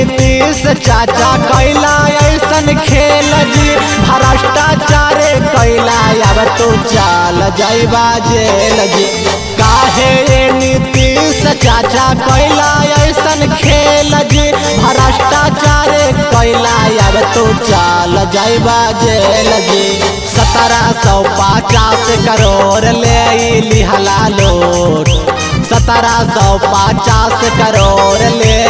नीतीश चाचा कैला, ऐसन खेल जी। भ्रष्टाचार कैला, अब तू चाल जाइबा जेल जी। काहे नीतीश चाचा कैला, ऐसन खेल जी। भ्रष्टाचार कैला, अब तू चाल जाइबा जेल जी। सत्रह सौ पचास करोड़ ले लिहला लोट। सत्रह सौ पचास करोड़ ले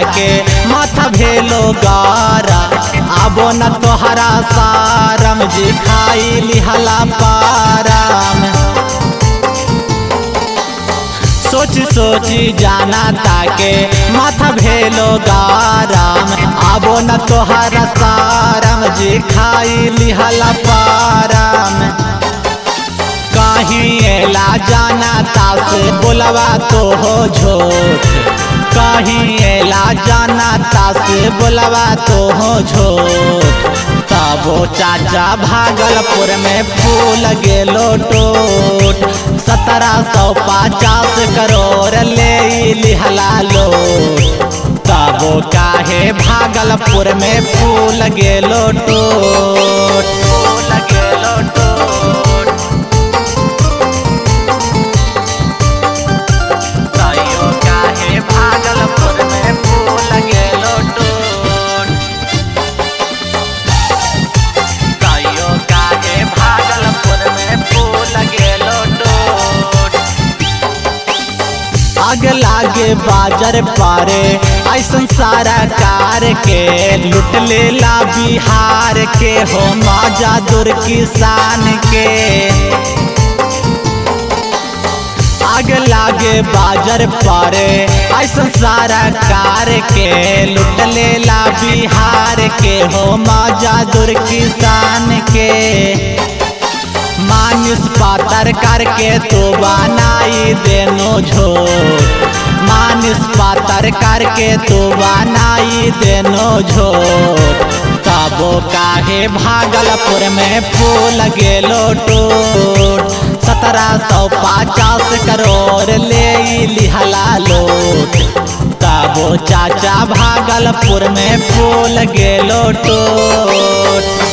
ताके माथा भेलो गारा। आबो न तोहरा सारम जी खाई लिहला पाराम। सोची सोची जाना ताके माथा भेलो गाराम। आबो न तोहरा सारम जी खाई लिहला पाराम। कहीं एला जाना तास, बोलवा तो हो एला जाना तास बोलवा तो हो झोट तबो चाचा भागलपुर में फूल गेलो टोट। सत्रह सौ पचास करोड़ ले लिहला लो तबो काहे भागलपुर में फूल गेलो टोट। फूल गेलो टोट। लागे बाज़ार पारे ऐसन सारा कार के, लुट लेला बिहार के, हो माजा दुर किसान के। आग लागे बाज़ार पारे ऐसा सारा कार के, लुट लेला बिहार के, हो माजा दुर किसान के। मानुष पातर करके तो बनाई देनो झोट मानुष पातर करके तो बनाई देनो झोट। तबो काहे भागलपुर में फूल गेलो टूट। सत्रह सौ पचास करोड़ ले लिहला लोट। तबो चाचा भागलपुर में फूल गेलो टूट।